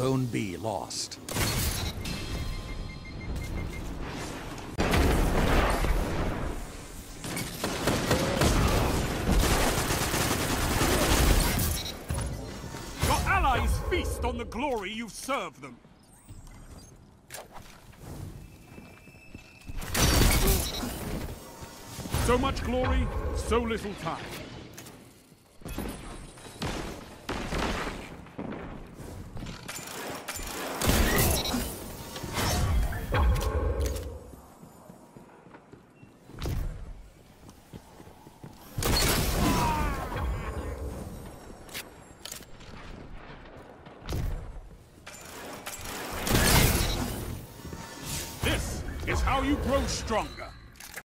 Zone B lost. Your allies feast on the glory you've served them. So much glory, so little time. How you grow stronger.